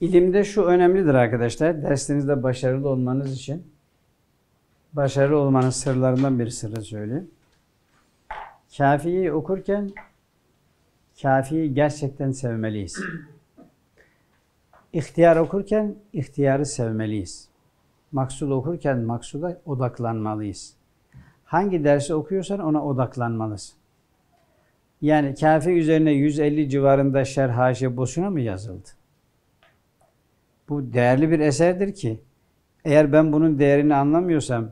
İlimde şu önemlidir arkadaşlar. Derslerinizde başarılı olmanız için başarılı olmanın sırlarından bir sırrı söyleyeyim. Kafiyi okurken kafiyi gerçekten sevmeliyiz. İhtiyar okurken ihtiyarı sevmeliyiz. Maksud okurken maksuda odaklanmalıyız. Hangi dersi okuyorsan ona odaklanmalısın. Yani kafi üzerine 150 civarında şerh haşiye boşuna mı yazıldı? Bu değerli bir eserdir ki eğer ben bunun değerini anlamıyorsam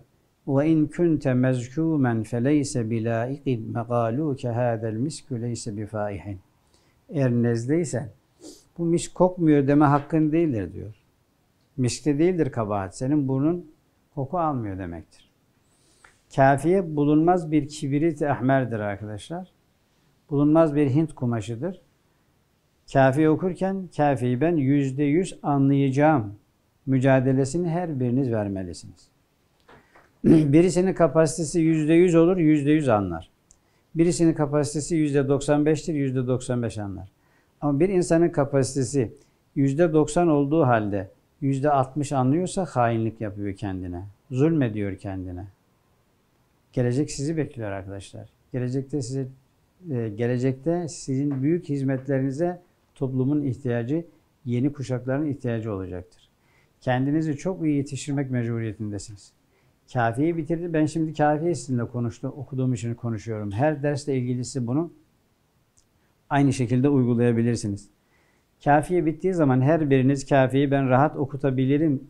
ve in kunte mezkumen feleyse bilaiqin megaluke hadal misku leyse bifaihin. Eğer nezleysen bu misk kokmuyor deme hakkın değildir diyor. Miskte değildir kabahat. Senin burnun koku almıyor demektir. Kafiye bulunmaz bir kibrit ahmerdir arkadaşlar. Bulunmaz bir Hint kumaşıdır. Kafi okurken kafiyi ben yüzde yüz anlayacağım mücadelesini her biriniz vermelisiniz. Birisinin kapasitesi yüzde yüz olur, yüzde yüz anlar. Birisinin kapasitesi yüzde doksan beştir, yüzde doksan beş anlar. Ama bir insanın kapasitesi yüzde doksan olduğu halde yüzde altmış anlıyorsa hainlik yapıyor kendine. Zulmediyor kendine. Gelecek sizi bekliyor arkadaşlar. Gelecekte size e, gelecekte sizin büyük hizmetlerinize toplumun ihtiyacı, yeni kuşakların ihtiyacı olacaktır. Kendinizi çok iyi yetiştirmek mecburiyetindesiniz. Kafiyi bitirdi. Ben şimdi kafiye sizinle konuştum, okuduğum için konuşuyorum. Her dersle ilgilisi bunu aynı şekilde uygulayabilirsiniz. Kafiye bittiği zaman her biriniz kafiyi ben rahat okutabilirim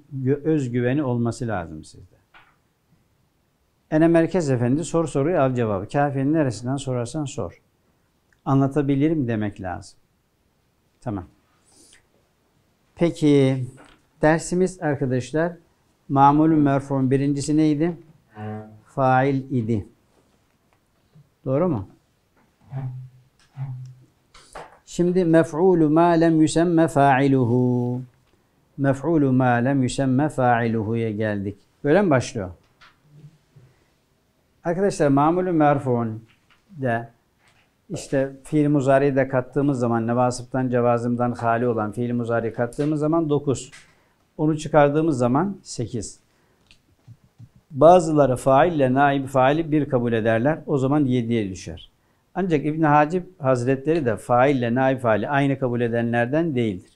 özgüveni olması lazım sizde. Ene Merkez Efendi sor soruyu al cevabı. Kafiyenin neresinden sorarsan sor. Anlatabilirim demek lazım. Tamam. Peki dersimiz arkadaşlar mamulün merfu'un birincisi neydi? Fail idi. Doğru mu? Şimdi mef'ulu ma lem yusemme fa'iluhu. Mef'ulu ma lem yusemme fa'iluhu'ya geldik. Böyle mi başlıyor? Arkadaşlar mamulü merfu'un de işte fiil muzari'yi de kattığımız zaman nevasıptan cevazımdan hali olan fiil muzari kattığımız zaman 9. Onu çıkardığımız zaman 8. Bazıları faille naib faili bir kabul ederler. O zaman 7'ye düşer. Ancak İbn Hacib Hazretleri de faille naib faili aynı kabul edenlerden değildir.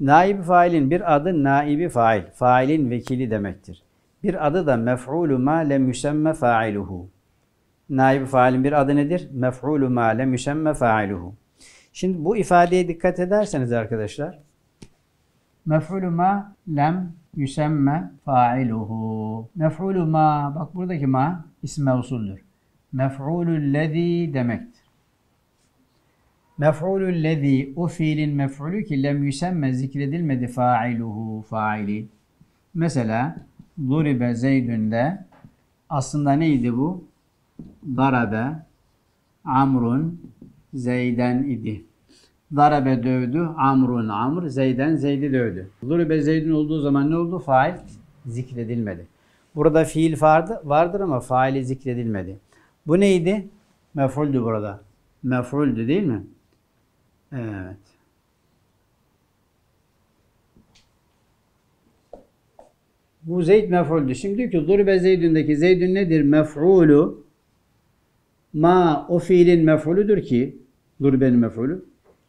Naib failin bir adı naibi fail, failin vekili demektir. Bir adı da mef'ulu ma lem yusemme fa'iluhu. Naib failin bir adı nedir? Mef'ulu ma lem yusemme fa'iluhu. Şimdi bu ifadeye dikkat ederseniz arkadaşlar mef'ulu ma lem yusemme fa'iluhu. Mef'ulu ma bak buradaki ma ism mevsuldür. Mef'ulü lezi demektir. Mef'ulü lezi o fiilin mef'ulü ki lem yusemme zikredilmedi fa'iluhu faili. Mesela Duribe Zeydün'de aslında neydi bu? Darabe Amrun Zeyden idi. Darabe dövdü, Amrun Amr, Zeyden Zeyd'i dövdü. Duribe Zeydün olduğu zaman ne oldu? Fail zikredilmedi. Burada fiil vardı, vardır ama faili zikredilmedi. Bu neydi? Mef'uldü burada. Mef'uldü değil mi? Evet. Bu Zeyd mef'uldü. Şimdi diyor ki Zuribe Zeydün'deki Zeydün nedir? Mef'ulu ma o fiilin mef'ulüdür ki Zuribe'nin mef'ulü.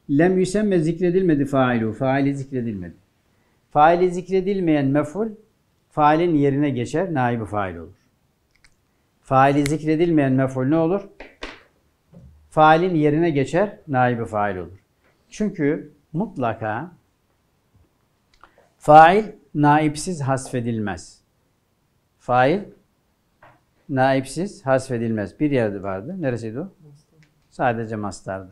Lem yüsemme zikredilmedi failu. Faili zikredilmedi. Faili zikredilmeyen mef'ul failin yerine geçer. Naibi fail olur. Faili zikredilmeyen mef'ul ne olur? Failin yerine geçer. Naibi fail olur. Çünkü mutlaka fail naipsiz hasfedilmez. Fail naipsiz hasfedilmez. Bir yerde vardı. Neresiydi o? Sadece mastardı.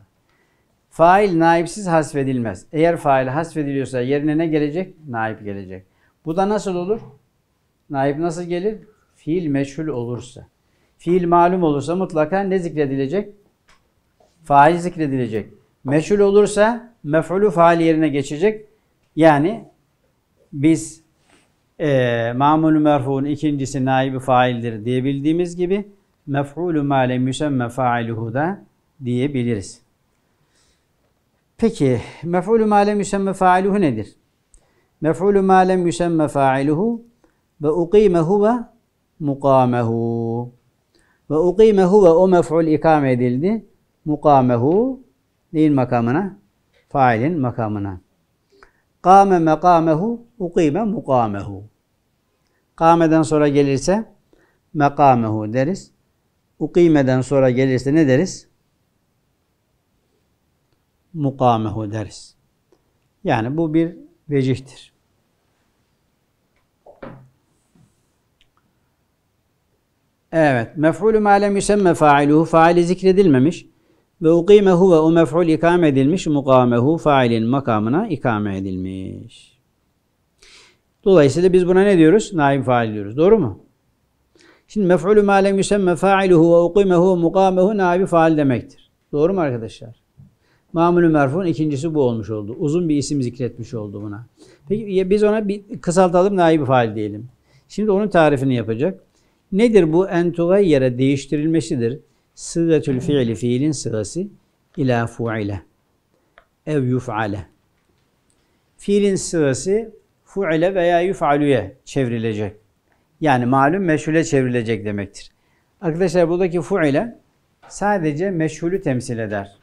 Fail naipsiz hasfedilmez. Eğer fail hasfediliyorsa yerine ne gelecek? Naip gelecek. Bu da nasıl olur? Naip nasıl gelir? Fiil meşhul olursa. Fiil malum olursa mutlaka ne zikredilecek? Fail zikredilecek. Meşhul olursa mef'ulü fail yerine geçecek. Yani biz e, mamul merfu'un ikincisi naibi faildir diyebildiğimiz gibi mef'ulü ma lem yüsemme failuhu da diyebiliriz. Peki mef'ulü ma lem yüsemme failuhu nedir? Mef'ulü ma lem yüsemme fa'iluhu ve ukime huve mukamehu. Ve ukime huve o mef'ul ikame edildi. Mukamehu neyin makamına? Failin makamına. Kâme mekamehu ukime mukamehu. Kâmeden sonra gelirse mekamehu deriz. Ukimeden sonra gelirse ne deriz? Mukamehu deriz. Yani bu bir vecihtir. Evet. Mef'ulü ma lem yüsemme fa'iluhu. Faili zikredilmemiş. Ve ukime huve o mef'ul ikame edilmiş. Mukamehu failin makamına ikame edilmiş. Dolayısıyla biz buna ne diyoruz? Naib fail diyoruz. Doğru mu? Şimdi mef'ulü ma lem yüsemme fa'iluhu ve ukimehu mukamehu naib fail demektir. Doğru mu arkadaşlar? Mamulü merfun ikincisi bu olmuş oldu. Uzun bir isim zikretmiş oldu buna. Peki biz ona bir kısaltalım naib fail diyelim. Şimdi onun tarifini yapacak. Nedir bu? En yere değiştirilmesidir. Sıgatül fiili fiilin sırası ila fu'ile ev yuf'ale. Fiilin sırası fu'ile veya yuf'aluye çevrilecek. Yani malum meşhule çevrilecek demektir. Arkadaşlar buradaki fu'ile sadece meşhulü temsil eder.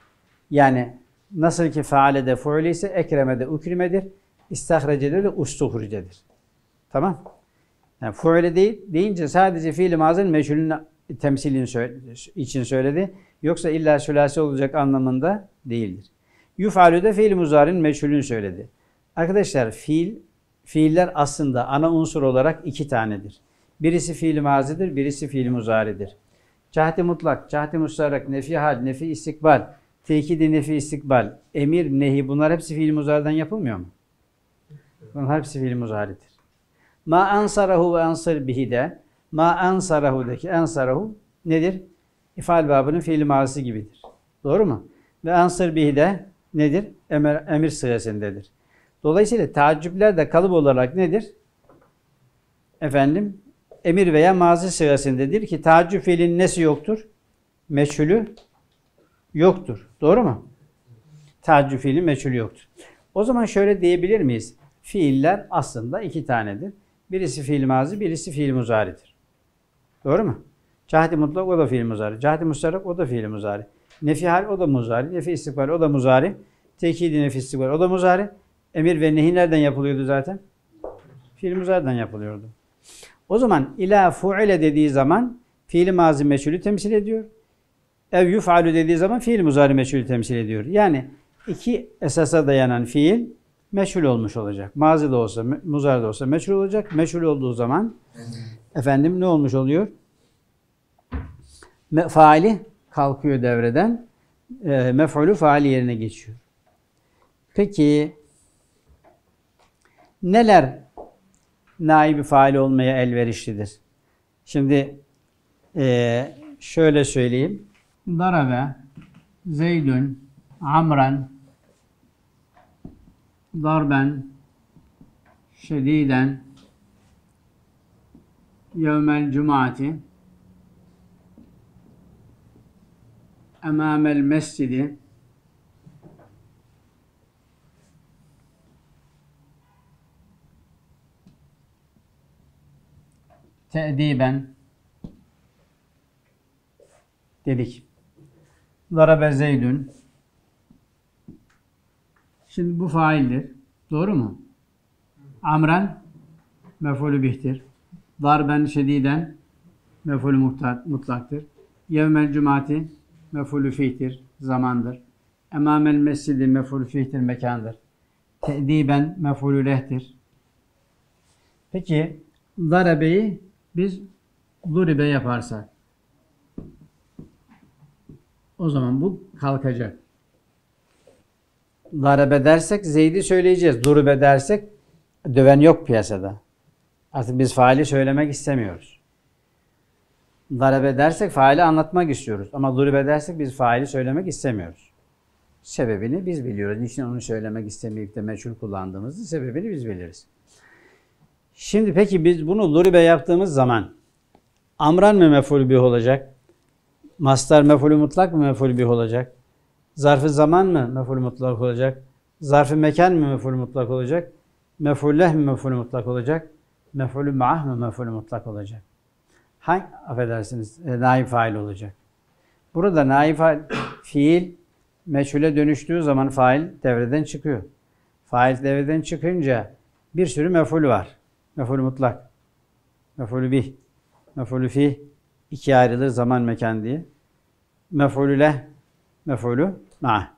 Yani nasıl ki faale fu'ile ise ekremede ukrimedir, istahrecedir de ustuhricedir. Tamam yani fuile değil, deyince sadece fiil mazın meşhulün temsilini için söyledi. Yoksa illa sülasi olacak anlamında değildir. Yufalü de fiil muzarin meşhulün söyledi. Arkadaşlar fiil, fiiller aslında ana unsur olarak iki tanedir. Birisi fiil mazidir, birisi fiil muzaridir. Cahdi mutlak, cahdi mustarak, nefi hal, nefi istikbal, tekidi nefi istikbal, emir, nehi bunlar hepsi fiil muzariden yapılmıyor mu? Bunlar hepsi fiil muzaridir. Ma ansarahu ve ansır bihi de ma ansarahu'daki ansarahu nedir? İfal babının fiil mazisi gibidir. Doğru mu? Ve ansır bihi de nedir? Emir, emir sırasındadır. Dolayısıyla tacipler de kalıp olarak nedir? Efendim emir veya mazi sırasındadır ki tacip fiilin nesi yoktur? Meçhulü yoktur. Doğru mu? Tacip fiilin meçhulü yoktur. O zaman şöyle diyebilir miyiz? Fiiller aslında iki tanedir. Birisi fiil mazi, birisi fiil muzaridir. Doğru mu? Cahdi mutlak o da fiil muzari. Cahdi mustarak o da fiil muzari. Nefi hal o da muzari. Nefi istikbal o da muzari. Tekidi nefi istikbal o da muzari. Emir ve nehi nereden yapılıyordu zaten? Fiil muzariden yapılıyordu. O zaman ila fuile dediği zaman fiil mazi meçhulü temsil ediyor. Ev yuf'alu dediği zaman fiil muzari meçhulü temsil ediyor. Yani iki esasa dayanan fiil meşhur olmuş olacak. Mazi de olsa, muzar da olsa meşhur olacak. Meşhur olduğu zaman efendim ne olmuş oluyor? Faali kalkıyor devreden. E, mef'ulü faali yerine geçiyor. Peki neler naibi faali olmaya elverişlidir? Şimdi e, şöyle söyleyeyim. Darabe Zeydün Amran darben şediden yevmel cumati emamel mescidi te'diben dedik. Darabe Zeydün Şimdi bu faildir. Doğru mu? Amren mefulü bihtir. Darben şediden mefulü mutlaktır. Yevmel cumati mefulü fihtir. Zamandır. Emamel mescidi mefulü fihtir. Mekandır. Te'diben mefulü lehtir. Peki darabeyi biz duribe yaparsak o zaman bu kalkacak. Darebe dersek Zeyd'i söyleyeceğiz. Durube dersek döven yok piyasada. Artık biz faali söylemek istemiyoruz. Darebe dersek faali anlatmak istiyoruz. Ama durube dersek biz faali söylemek istemiyoruz. Sebebini biz biliyoruz. Niçin onu söylemek istemeyip de meçhul kullandığımızı sebebini biz biliriz. Şimdi peki biz bunu durube yaptığımız zaman amran mı meful bih olacak? Mastar mefulü mutlak mı meful bih olacak? Zarfı zaman mı mef'ul mutlak olacak? Zarfı mekan mı mef'ul mutlak olacak? Mef'ul leh mi mef'ul mutlak olacak? Mef'ulü ma'ah mı mef'ulü mutlak olacak? Hangi, affedersiniz, e, naib fail olacak. Burada naib fail, fiil meçhule dönüştüğü zaman fail devreden çıkıyor. Fail devreden çıkınca bir sürü mef'ul var. Mef'ul mutlak, mef'ulü bih, mef'ulü fih, ikiye ayrılır zaman mekan diye. Mef'ulü leh, mef'ulü ma'ah.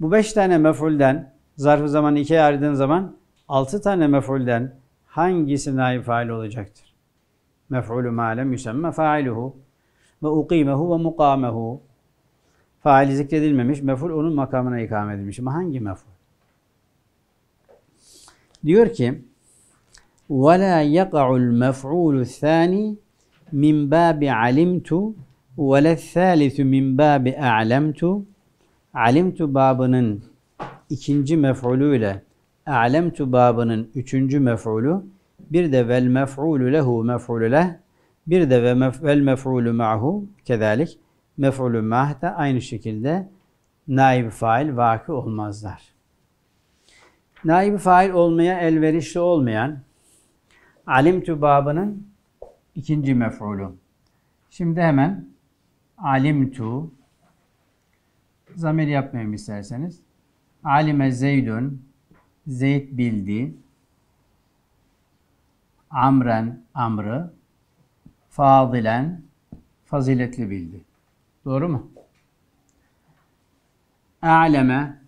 Bu beş tane mef'ulden zarf-ı zaman ikiye ayırdığın zaman altı tane mef'ulden hangisi naib fail olacaktır? Mef'ulü ma lem yüsemme failuhu ve ukimehu ve mukamehu. Faili zikredilmemiş, mef'ul onun makamına ikame edilmiş. Ama hangi mef'ul? Diyor ki وَلَا يَقَعُ الْمَفْعُولُ الثَّانِي مِنْ بَابِ عَلِمْتُ وَلَا الثَّالِثُ مِنْ بَابِ أَعْلَمْتُ Alimtu babının ikinci mef'ulüyle a'lemtu babının üçüncü mef'ulü bir de vel mef'ulü lehu mef'ulü leh bir de ve mef vel mef'ulü ma'hu kezalik mef'ulü ma'h da aynı şekilde naib fail vakı olmazlar. Naib fail olmaya elverişli olmayan alimtu babının ikinci mef'ulü. Şimdi hemen alimtu zamir yapmayayım isterseniz. Alime Zeydun, Zeyd bildi. Amren, Amr'ı. Fadilen, faziletli bildi. Doğru mu? A'leme,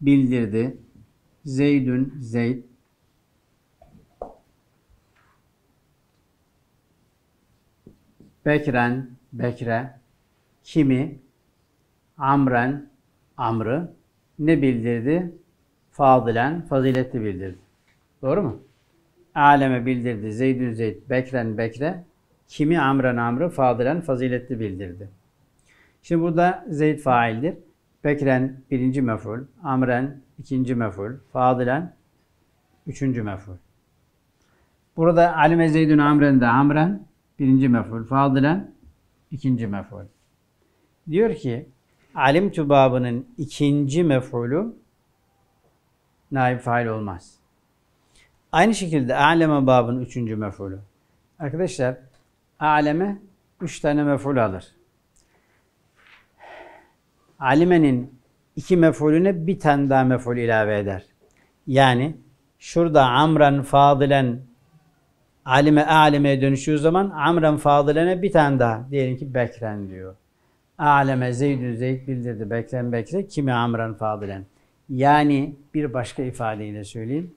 bildirdi. Zeydün, Zeyd. Bekren, Bekre. Kimi? Amren, Amr'ı ne bildirdi? Fadilen, faziletli bildirdi. Doğru mu? Aleme bildirdi. Zeydün Zeyd, Bekren Bekre. Kimi Amren Amr'ı fadilen, faziletli bildirdi. Şimdi burada Zeyd faildir. Bekren birinci meful, Amren ikinci meful, Fadilen üçüncü meful. Burada Alime Zeydün Amren de Amren birinci meful, Fadilen ikinci meful. Diyor ki alim babının ikinci mef'ulü naib fail olmaz. Aynı şekilde aleme babının üçüncü mef'ulü. Arkadaşlar aleme üç tane mef'ul alır. Alimenin iki mef'ulüne bir tane daha mef'ul ilave eder. Yani şurada amran fadilen alime alimeye dönüşüyor zaman amran fadilene bir tane daha. Diyelim ki bekren diyor. Aleme Zeydün Zeyd bildirdi. Beklen bekle. Kimi amran fadilen. Yani bir başka ifadeyle söyleyeyim.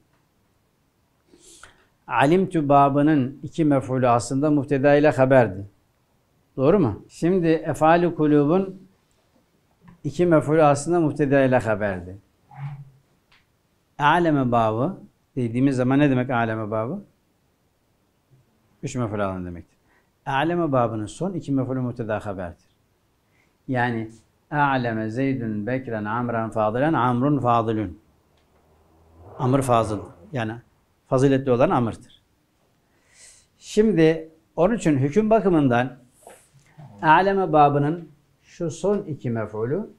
Alimtü babının iki mef'ulü aslında muhteda ile haberdi. Doğru mu? Şimdi efali kulubun iki mef'ulü aslında muhteda ile haberdi. Aleme babı dediğimiz zaman ne demek aleme babı? Üç mef'ul alan demektir. Aleme babının son iki mef'ulü muhteda haberdir. Yani a'leme Zeydün Bekren Amran Fadilen Amrun Fadilün. Amr fazıl. Yani faziletli olan amırdır. Şimdi onun için hüküm bakımından aleme babının şu son iki mef'ulü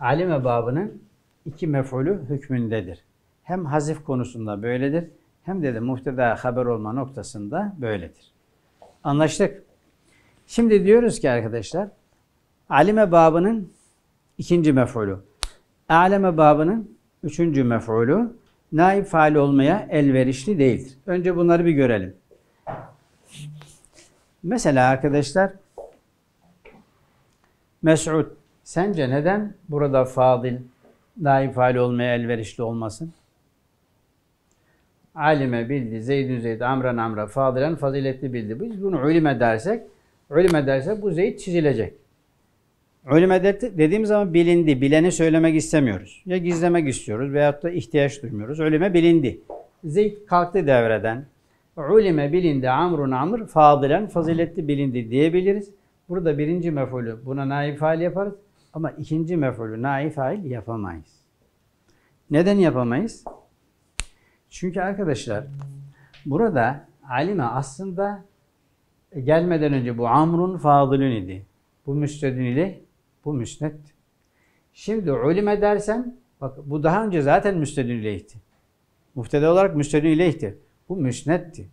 alime babının iki mef'ulü hükmündedir. Hem hazif konusunda böyledir hem de de muhteda haber olma noktasında böyledir. Anlaştık. Şimdi diyoruz ki arkadaşlar Alime babının ikinci mef'ulü. Aleme babının üçüncü mef'ulü naib faal olmaya elverişli değildir. Önce bunları bir görelim. Mesela arkadaşlar Mes'ud sence neden burada fadil naib faal olmaya elverişli olmasın? Alime bildi, Zeydün Zeyd, Amran Amra, fadilen faziletli bildi. Biz bunu ulime dersek, ulime dersek bu Zeyd çizilecek. Ulime dediğim zaman bilindi. Bileni söylemek istemiyoruz. Ya gizlemek istiyoruz veyahut da ihtiyaç duymuyoruz. Ulime bilindi. Zeyd kalktı devreden. Ulime bilindi amrun amr fadilen faziletli bilindi diyebiliriz. Burada birinci mefulü buna naif fail yaparız. Ama ikinci mefulü naif fail yapamayız. Neden yapamayız? Çünkü arkadaşlar burada alime aslında gelmeden önce bu amrun fadilün idi. Bu müstedin ile bu müsnet. Şimdi ulime dersen Bak bu daha önce zaten müstedün ileyhti. Mufteda olarak müstedün ileyhti. Bu müsnetti.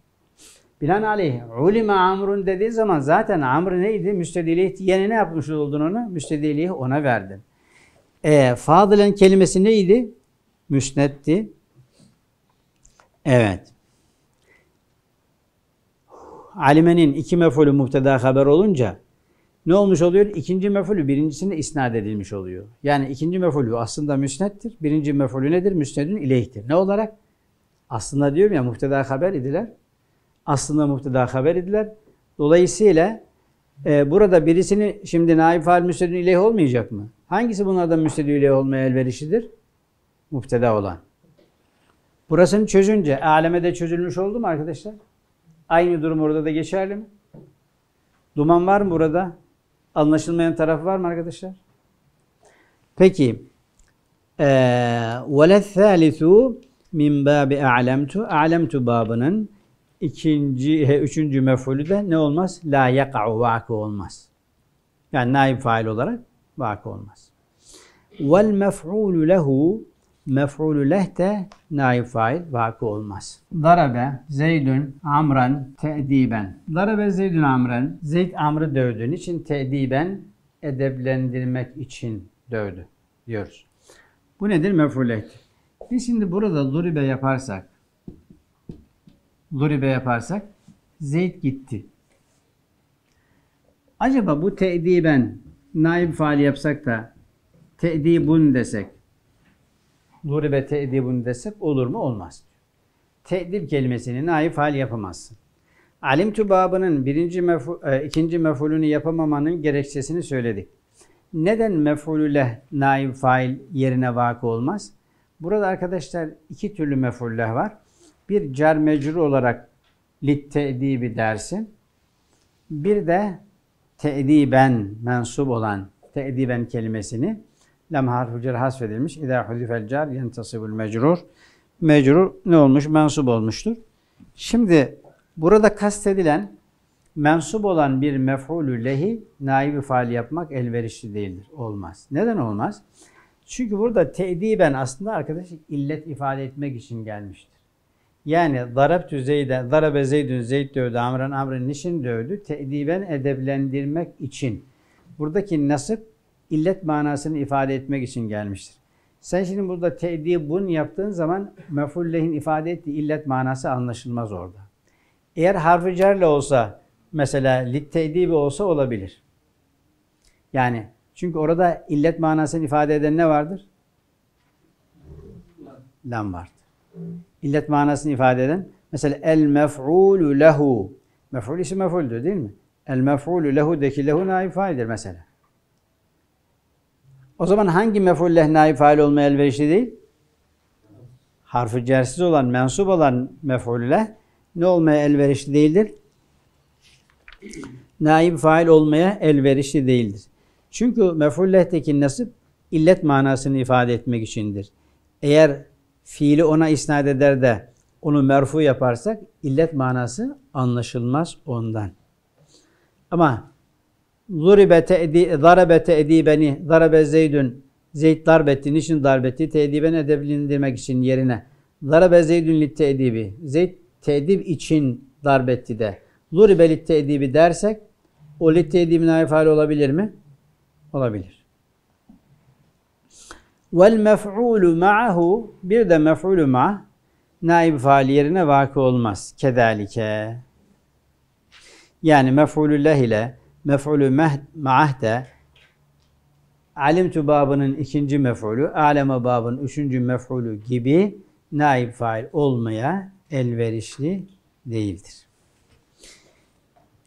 Binaenaleyh ulime amrun dediği zaman zaten amr neydi? Müstedü ileyhti. Yeni ne yapmış oldun onu? Müstedü ileyhi ona verdin. E, fadilen kelimesi neydi? Müsnetti. Evet. Alimenin iki mefulü muhteda haber olunca ne olmuş oluyor? İkinci mefulü birincisine isnat edilmiş oluyor. Yani ikinci mefulü aslında müsnettir. Birinci mefulü nedir? Müsnedün ileyhtir. Ne olarak? Aslında diyorum ya muhteda haber idiler. Aslında muhteda haber idiler. Dolayısıyla e, burada birisini şimdi naib faal müstedün ileyh olmayacak mı? Hangisi bunlardan müstedün ileyh olmaya elverişlidir? Muhteda olan. Burasını çözünce alemede çözülmüş oldu mu arkadaşlar? Aynı durum orada da geçerli mi? Duman var mı burada? Anlaşılmayan taraf var mı arkadaşlar? Peki. وَلَا الثَّالِثُ min babi a'lemtu. A'lemtu babının ikinci, üçüncü mefulü de ne olmaz? La yaka'u vakı olmaz. Yani naib fail olarak vakı olmaz. Vel mef'ulu lehu mef'ulü lehte naib fail vakı olmaz. Darabe Zeydün amran te'diben. Darabe Zeydün amran. Zeyd amrı dövdüğün için te'diben edeplendirmek için dövdü diyoruz. Bu nedir? Mef'ul lehte. Biz şimdi burada duribe yaparsak duribe yaparsak Zeyd gitti. Acaba bu te'diben naib faal yapsak da te'dibun desek duribe te'dibun desek olur mu? Olmaz. Te'dib kelimesini naib faal yapamazsın. Alimtu babının birinci mefu, e, ikinci mefulünü yapamamanın gerekçesini söyledik. Neden mefulü leh naib fail yerine vakı olmaz? Burada arkadaşlar iki türlü mefuller var. Bir car mecrur olarak lit te'dibi dersin. Bir de te'diben mensup olan te'diben kelimesini lam harfu cer hasfedilmiş. İzâ hudifel car yentasibul mecrur. Mecrur ne olmuş? Mensup olmuştur. Şimdi burada kastedilen mensup olan bir mef'ulü lehi naibi faal yapmak elverişli değildir. Olmaz. Neden olmaz? Çünkü burada te'diben aslında arkadaş illet ifade etmek için gelmiştir. Yani darabtü zeyde, darabe zeydün zeyd dövdü, amran amrın nişin dövdü, te'diben edeplendirmek için. Buradaki nasip illet manasını ifade etmek için gelmiştir. Sen şimdi burada te'dibun yaptığın zaman mefullehin ifade ettiği illet manası anlaşılmaz orada. Eğer harfi cerle olsa mesela lit te'dibi olsa olabilir. Yani çünkü orada illet manasını ifade eden ne vardır? Lam vardır. İllet manasını ifade eden mesela el mef'ulu lehu. Mef'ul ise mef'uldür değil mi? El mef'ulu lehu deki lehu naib faildir mesela. O zaman hangi mef'ul leh naib fail olmaya elverişli değil? Harfi cersiz olan, mensup olan mef'ul leh ne olmaya elverişli değildir? Naib fail olmaya elverişli değildir. Çünkü mef'ullehteki nasip illet manasını ifade etmek içindir. Eğer fiili ona isnat eder de onu merfu yaparsak illet manası anlaşılmaz ondan. Ama zuribe te'di, zarabe te'dibeni, zarabe zeydün, zeyd darbetti. Niçin darbetti? Te'diben edeblendirmek için yerine. Zarabe zeydün lit te'dibi. Zeyd te'dib için darbetti de. Zuribe lit te'dibi dersek o lit te'dibin hali olabilir mi? olabilir. Vel mef'ulu ma'ahu bir de mef'ulu ma naib faal yerine vakı olmaz. Kedalike. Yani mef'ulü leh ile mef'ulü ma'ah da alimtu babının ikinci mef'ulü, aleme babının üçüncü mef'ulü gibi naib fail olmaya elverişli değildir.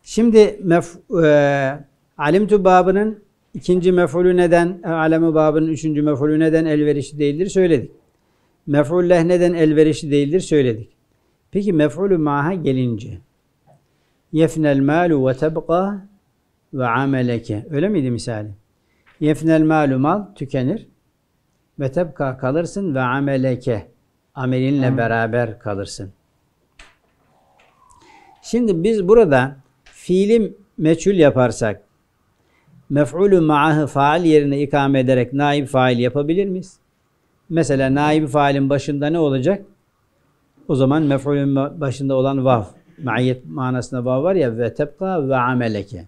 Şimdi mef, e, alimtu babının İkinci mef'ulü neden, alemi babının üçüncü mef'ulü neden elverişli değildir söyledik. Mef'ulleh neden elverişli değildir söyledik. Peki mef'ulü maha gelince yefnel malu ve tebqa ve ameleke. Öyle miydi misali? Yefnel malu mal tükenir ve tebka kalırsın ve ameleke. Amelinle beraber kalırsın. Şimdi biz burada fiili meçhul yaparsak mef'ulü ma'ahı faal yerine ikame ederek naib fail yapabilir miyiz? Mesela naibi failin başında ne olacak? O zaman mef'ulün başında olan vav. Maiyet manasında vav var ya ve tebka ve ameleke.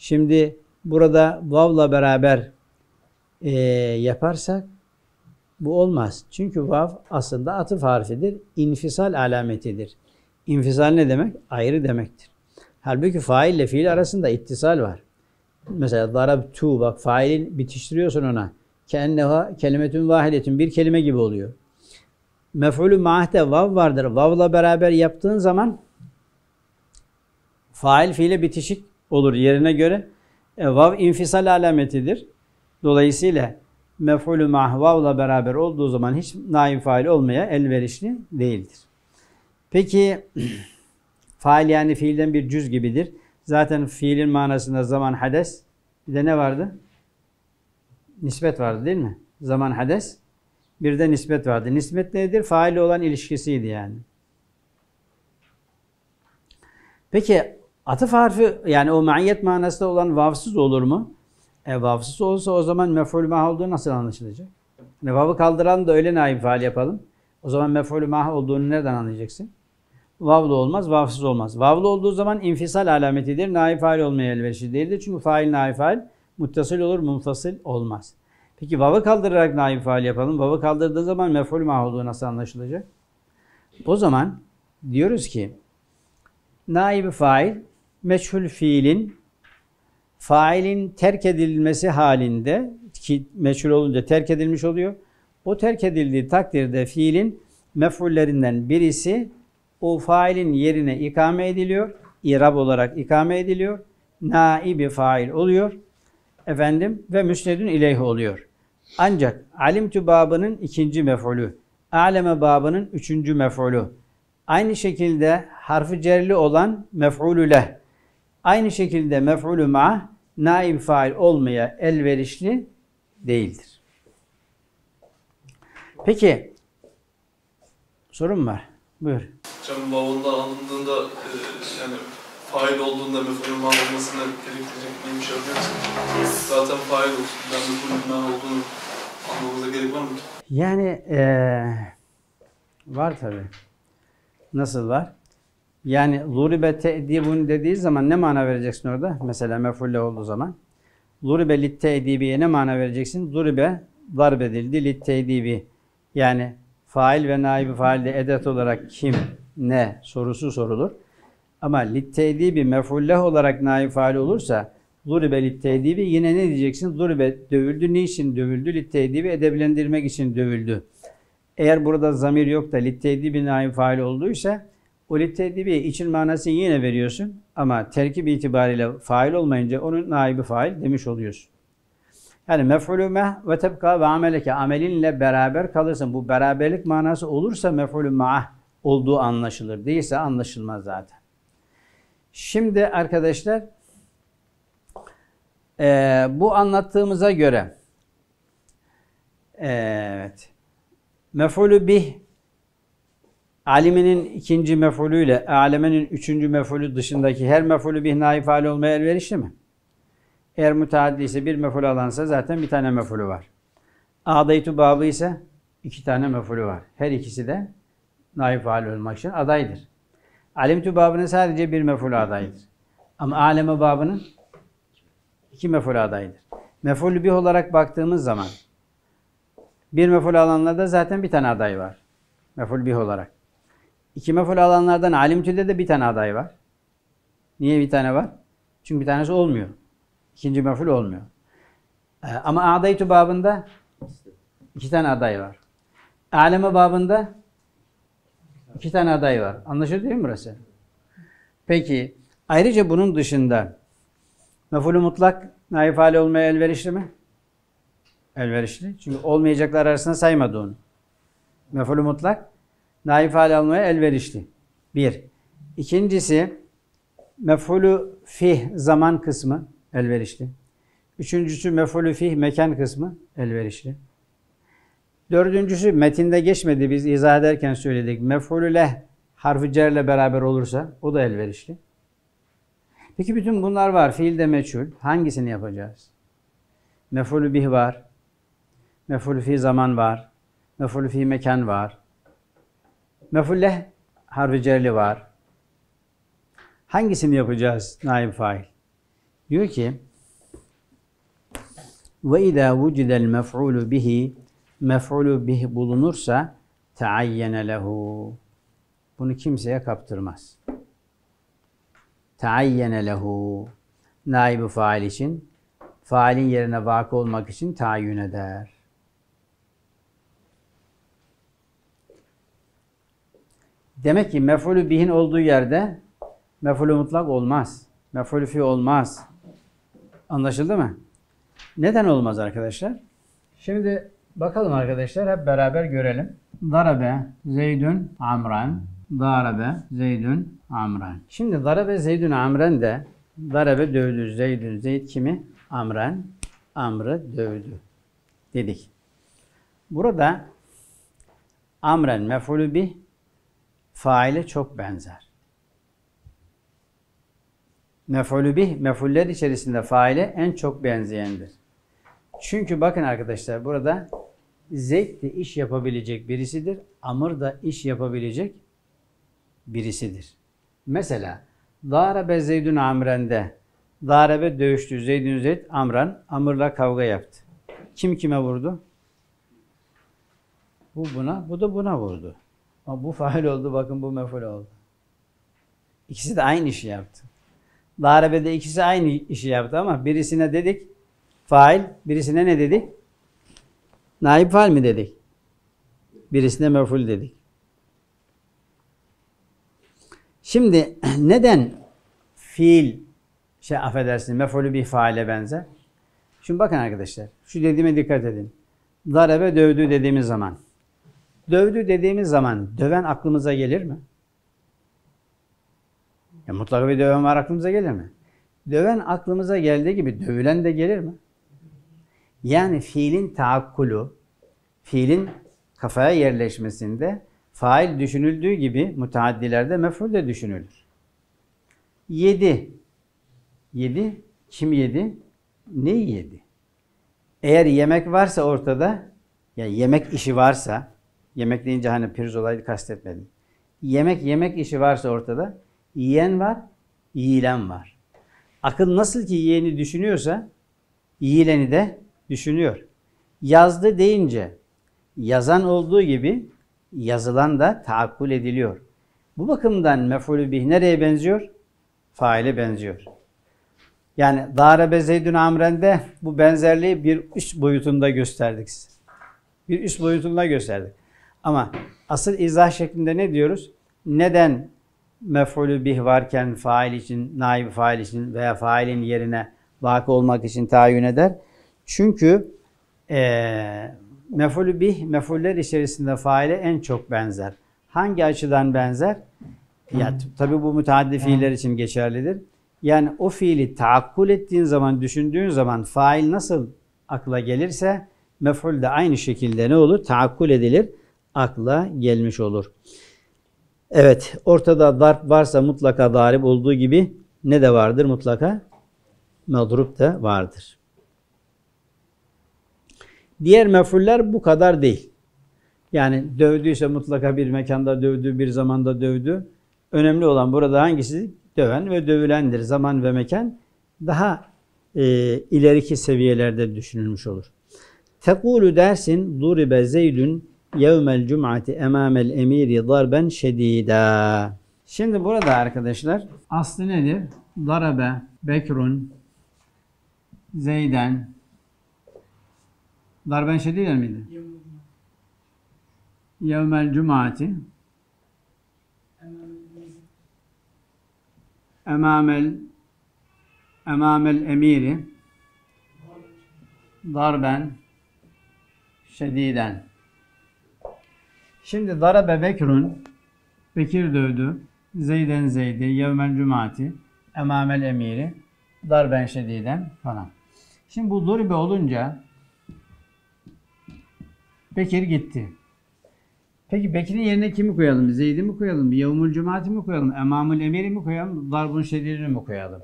Şimdi burada vavla beraber e, yaparsak bu olmaz. Çünkü vav aslında atıf harfidir. İnfisal alametidir. İnfisal ne demek? Ayrı demektir. Halbuki fail ile fiil arasında ittisal var. Mesela darab tu bak failin bitiştiriyorsun ona. Kenneha kelimetün vahidetün bir kelime gibi oluyor. Mef'ulü mahde vav vardır. Vavla beraber yaptığın zaman fail fiile bitişik olur yerine göre. E, vav infisal alametidir. Dolayısıyla mef'ulü mah vavla beraber olduğu zaman hiç naim fail olmaya elverişli değildir. Peki fail yani fiilden bir cüz gibidir. Zaten fiilin manasında zaman hades. Bir de ne vardı? Nispet vardı değil mi? Zaman hades. Bir de nispet vardı. Nispet nedir? Faile olan ilişkisiydi yani. Peki atıf harfi yani o maiyet manasında olan vavsız olur mu? E vavsız olsa o zaman mef'ul mah olduğu nasıl anlaşılacak? Yani vavı kaldıran da öyle naim faal yapalım. O zaman mef'ul mah olduğunu nereden anlayacaksın? Vavlı olmaz, vavsız olmaz. Vavlı olduğu zaman infisal alametidir. Naif fail olmaya elverişli değildir. Çünkü fail naif fail muttasıl olur, munfasıl olmaz. Peki vavı kaldırarak naif fail yapalım. Vavı kaldırdığı zaman mef'ul mah olduğu nasıl anlaşılacak? O zaman diyoruz ki naib fail meçhul fiilin failin terk edilmesi halinde ki meçhul olunca terk edilmiş oluyor. O terk edildiği takdirde fiilin mef'ullerinden birisi o failin yerine ikame ediliyor. İrab olarak ikame ediliyor. Naibi fail oluyor. Efendim ve müsnedün ileyh oluyor. Ancak alimtu babının ikinci mef'ulü, aleme babının üçüncü mef'ulü. Aynı şekilde harfi cerli olan mef'ulü leh. Aynı şekilde mef'ulü ma naib fail olmaya elverişli değildir. Peki sorun var. Buyur. Hocam vavunda alındığında e, yani fail olduğunda mef'ulün mal olmasına gerektirecek neymiş yapıyoruz? Zaten fail olsun. Ben mef'ulün mal olduğunu anlamamıza gerek var mı? Yani eee var tabi. Nasıl var? Yani zuribe te'dibun dediği zaman ne mana vereceksin orada? Mesela mefulle olduğu zaman. Zuribe lit te'dibiye ne mana vereceksin? Zuribe darp edildi lit te'dibi. Yani fail ve naibi failde edet olarak kim, ne sorusu sorulur. Ama lit te'dibi mefulleh olarak naib fail olursa Zuribe litteydibi yine ne diyeceksin? Zuribe dövüldü. Niçin dövüldü? Litteydibi edebilendirmek için dövüldü. Eğer burada zamir yok da litteydibi naim fail olduysa litteydibi için manası yine veriyorsun. Ama terkib itibariyle fail olmayınca onun naibi fail demiş oluyorsun. Yani mef'ulü meh ve tebka ve ameleke amelinle beraber kalırsın. Bu beraberlik manası olursa mef'ulü ma'ah olduğu anlaşılır. Değilse anlaşılmaz zaten. Şimdi arkadaşlar ee, bu anlattığımıza göre evet mef'ulü bih alimenin ikinci mef'ulüyle alemenin üçüncü mef'ulü dışındaki her mef'ulü bih naif hali olmaya elverişli mi? Eğer müteaddi ise bir mef'ul alansa zaten bir tane mef'ulü var. Adaytu babı ise iki tane mef'ulü var. Her ikisi de naif hali olmak için adaydır. Alimtu babının sadece bir mef'ulü adaydır. Ama aleme babının iki mef'ul adaydır. Mef'ul bih olarak baktığımız zaman bir mef'ul alanlarda zaten bir tane aday var. Mef'ul bih olarak. İki mef'ul alanlardan alimtüde de bir tane aday var. Niye bir tane var? Çünkü bir tanesi olmuyor. İkinci mef'ul olmuyor. Ee, ama adaytu babında iki tane aday var. Aleme babında iki tane aday var. Anlaşıldı değil mi burası? Peki ayrıca bunun dışında Mefulü mutlak naif hali olmaya elverişli mi? Elverişli. Çünkü olmayacaklar arasında saymadı onu. Mefulü mutlak naif hali almaya elverişli. Bir. İkincisi mefulü fih zaman kısmı elverişli. Üçüncüsü mefulü fih mekan kısmı elverişli. Dördüncüsü metinde geçmedi biz izah ederken söyledik. Mefulü leh harfi cerle beraber olursa o da elverişli. Peki bütün bunlar var. Fiilde meçhul. Hangisini yapacağız? Mef'ulü bih var. Mef'ulü fi zaman var. Mef'ulü fi mekan var. Mef'ul leh harfi cerli var. Hangisini yapacağız naib fail? Diyor ki ve izâ vucidel mef'ulü bihi mef'ulü bih bulunursa teayyene lehu. Bunu kimseye kaptırmaz. Teayyene lehu. Naibi fail için failin yerine vakı olmak için tayin eder. Demek ki mef'ulü bihin olduğu yerde mef'ulü mutlak olmaz. Mef'ulü fi olmaz. Anlaşıldı mı? Neden olmaz arkadaşlar? Şimdi bakalım arkadaşlar hep beraber görelim. Darabe Zeydün Amran. Darabe Zeydün Amran. Şimdi darabe Zeydün Amran de darabe dövdü Zeydün. Zeyd kimi? Amran. Amr'ı dövdü. Dedik. Burada Amren mef'ulü bih faile çok benzer. Mef'ulü bih mef'uller içerisinde faile en çok benzeyendir. Çünkü bakın arkadaşlar burada Zeyd de iş yapabilecek birisidir. Amr da iş yapabilecek birisidir. Mesela Darabe Zeydün Amren'de Darabe dövüştü. Zeydün Zeyd Amran Amr'la kavga yaptı. Kim kime vurdu? Bu buna, bu da buna vurdu. Ama bu fail oldu, bakın bu meful oldu. İkisi de aynı işi yaptı. Darabe'de ikisi aynı işi yaptı ama birisine dedik fail, birisine ne dedik? Naib fail mi dedik? Birisine meful dedik. Şimdi neden fiil şey affedersin mefulü bir faile benzer? Şimdi bakın arkadaşlar. Şu dediğime dikkat edin. Darabe dövdü dediğimiz zaman. Dövdü dediğimiz zaman döven aklımıza gelir mi? Ya mutlaka bir döven var aklımıza gelir mi? Döven aklımıza geldiği gibi dövülen de gelir mi? Yani fiilin taakkulu, fiilin kafaya yerleşmesinde fail düşünüldüğü gibi müteaddilerde mef'ul de düşünülür. Yedi. Yedi. Kim yedi? Ne yedi? Eğer yemek varsa ortada, ya yemek işi varsa, yemek deyince hani pirzolayı kastetmedim. Yemek yemek işi varsa ortada, yiyen var, yiyilen var. Akıl nasıl ki yiyeni düşünüyorsa, yiyileni de düşünüyor. Yazdı deyince, yazan olduğu gibi yazılan da taakkul ediliyor. Bu bakımdan mef'ulü bih nereye benziyor? Faile benziyor. Yani Darabe Zeydün Amren'de bu benzerliği bir üst boyutunda gösterdik. Bir üst boyutunda gösterdik. Ama asıl izah şeklinde ne diyoruz? Neden mef'ulü bih varken fail için, naib fail için veya failin yerine vakı olmak için tayin eder? Çünkü ee, mef'ulü bih, mef'uller içerisinde faile en çok benzer. Hangi açıdan benzer? Ya tabi bu müteaddi fiiller için geçerlidir. Yani o fiili taakkul ettiğin zaman, düşündüğün zaman fail nasıl akla gelirse mef'ul de aynı şekilde ne olur? Taakkul edilir, akla gelmiş olur. Evet, ortada darp varsa mutlaka darip olduğu gibi ne de vardır mutlaka? Madrup da vardır. Diğer mef'uller bu kadar değil. Yani dövdüyse mutlaka bir mekanda dövdü, bir zamanda dövdü. Önemli olan burada hangisi? Döven ve dövülendir. Zaman ve mekan daha e, ileriki seviyelerde düşünülmüş olur. Tekulu dersin duribe zeydün yevmel cum'ati emamel emiri darben şedida. Şimdi burada arkadaşlar aslı nedir? Darabe Bekrun Zeyden Darben şediden miydi? Yevmel cum'ati emamel emamel emiri darben şediden. Şimdi darabe Bekrun Bekir dövdü. Zeyden Zeydi yevmel cumati emamel emiri darben şediden falan. Şimdi bu duribe olunca Bekir gitti. Peki Bekir'in yerine kimi koyalım? Zeyd'i mi koyalım? Yevmül Cumati mi koyalım? Emamül Emiri mi koyalım? Darbun Şedidini mi koyalım?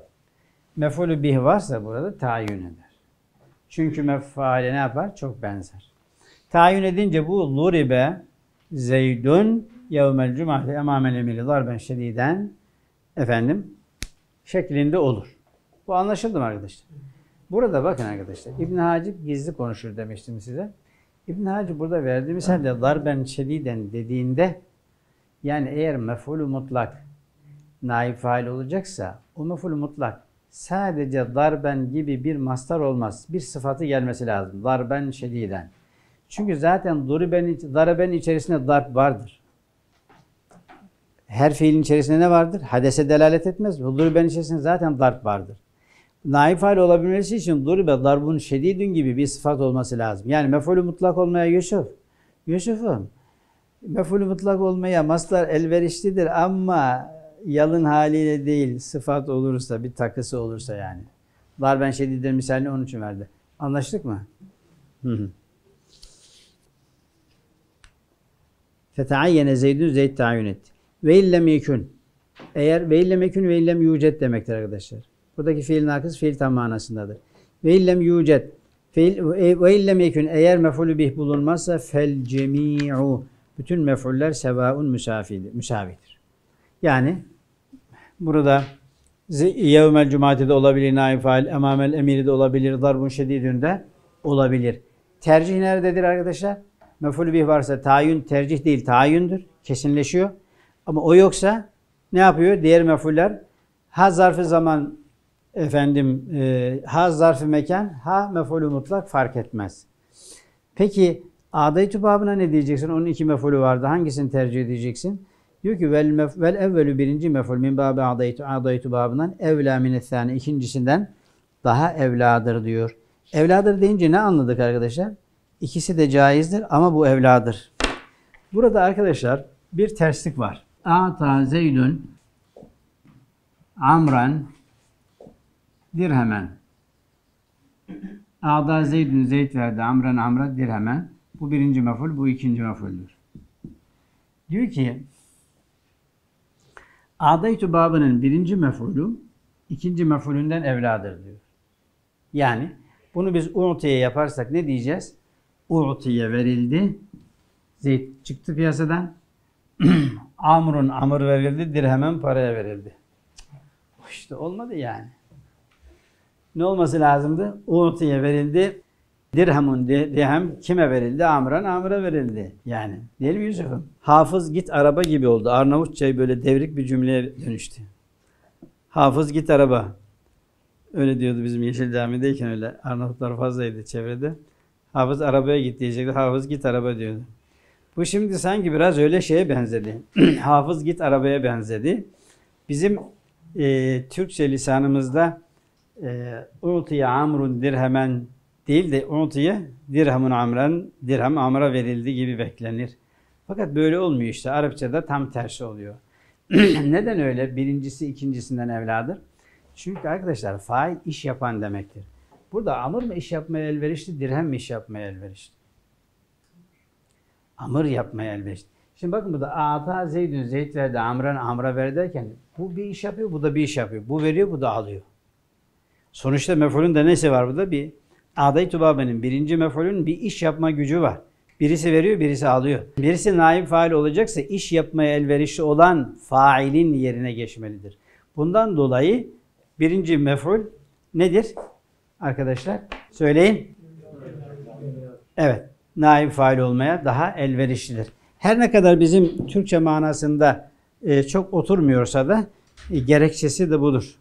Mef'ulü bih varsa burada tayin eder. Çünkü mef'ale ne yapar? Çok benzer. Tayin edince bu luribe zeydun yevmel cumahti emamel emiri darben şediden efendim şeklinde olur. Bu anlaşıldı mı arkadaşlar? Burada bakın arkadaşlar. İbn Hacip gizli konuşur demiştim size. İbn Hacip burada verdiği misalde darben şediden dediğinde yani eğer mef'ulü mutlak naib fail olacaksa o mef'ulü mutlak sadece darben gibi bir mastar olmaz. Bir sıfatı gelmesi lazım. Darben şediden. Çünkü zaten duriben, daraben içerisinde darp vardır. Her fiilin içerisinde ne vardır? Hadese delalet etmez. O duriben içerisinde zaten darp vardır. Naib fail olabilmesi için duribe darbun şedidün gibi bir sıfat olması lazım. Yani mef'ulü mutlak olmaya Yusuf. Yusuf'um mef'ulü mutlak olmaya mastar elverişlidir ama yalın haliyle değil sıfat olursa bir takısı olursa yani. Darben şedidin misalini onun için verdi. Anlaştık mı? Hı hı. Feteayyene Zeydün Zeyd tayin etti. Ve illem yekün. Eğer ve illem yekün ve illem yucet demektir arkadaşlar. Buradaki fiil nakıs fiil tam manasındadır. Ve illem yucet. Fiil, ve illem yekün eğer mef'ulü bih bulunmazsa fel cemi'u. Bütün mef'uller sevaun müsavidir. Yani burada yevmel cumati de olabilir, naim fail, emamel emiri de olabilir, darbun şedidün de olabilir. Tercih nerededir arkadaşlar? Mef'ulü bih varsa tayin tercih değil, tayündür. Kesinleşiyor. Ama o yoksa ne yapıyor? Diğer mef'uller ha zarfı zaman efendim e, ha zarfı mekan ha mef'ulü mutlak fark etmez. Peki adaytu babına ne diyeceksin? Onun iki mef'ulü vardı. Hangisini tercih edeceksin? Diyor ki vel, mef, vel evvelü birinci mef'ul min babı adaytu adaytu babından evla minethani ikincisinden daha evladır diyor. Evladır deyince ne anladık arkadaşlar? İkisi de caizdir ama bu evladır. Burada arkadaşlar bir terslik var. Ata Zeydun Amran dirhemen. A'da Zeydun Zeyd verdi. Amran Amra dirhemen. Bu birinci meful, bu ikinci mefuldür. Diyor ki A'daytu babının birinci mefulü ikinci mefulünden evladır diyor. Yani bunu biz u'tiye yaparsak ne diyeceğiz? U'tiye verildi. Zeyd çıktı piyasadan. Amrun amr verildi. Dirhemen paraya verildi. İşte olmadı yani. Ne olması lazımdı? U'tiye verildi. Dirhemun dirhem kime verildi? Amran amra verildi. Yani değil mi Yusuf'um? Hafız git araba gibi oldu. Arnavutça böyle devrik bir cümleye dönüştü. Hafız git araba. Öyle diyordu bizim Yeşil Cami'deyken öyle. Arnavutlar fazlaydı çevrede. Hafız arabaya git diyecekti. Hafız git araba diyordu. Bu şimdi sanki biraz öyle şeye benzedi. Hafız git arabaya benzedi. Bizim e, Türkçe lisanımızda e, Utiye amrun dirhemen değil de Utiye dirhamun amran dirham amra verildi gibi beklenir. Fakat böyle olmuyor işte. Arapçada tam tersi oluyor. Neden öyle? Birincisi ikincisinden evladır. Çünkü arkadaşlar fail iş yapan demektir. Burada amır mı iş yapmaya elverişli, dirhem mi iş yapmaya elverişli? Amır yapmaya elverişli. Şimdi bakın burada ata zeydün zeyd verdi, amran amra ver derken bu bir iş yapıyor, bu da bir iş yapıyor. Bu veriyor, bu da alıyor. Sonuçta mefulün de nesi var burada? Bir aday tubabenin birinci mefulün bir iş yapma gücü var. Birisi veriyor, birisi alıyor. Birisi naib fail olacaksa iş yapmaya elverişli olan failin yerine geçmelidir. Bundan dolayı birinci meful nedir? Arkadaşlar söyleyin. Evet. Naib fail olmaya daha elverişlidir. Her ne kadar bizim Türkçe manasında e, çok oturmuyorsa da e, gerekçesi de budur.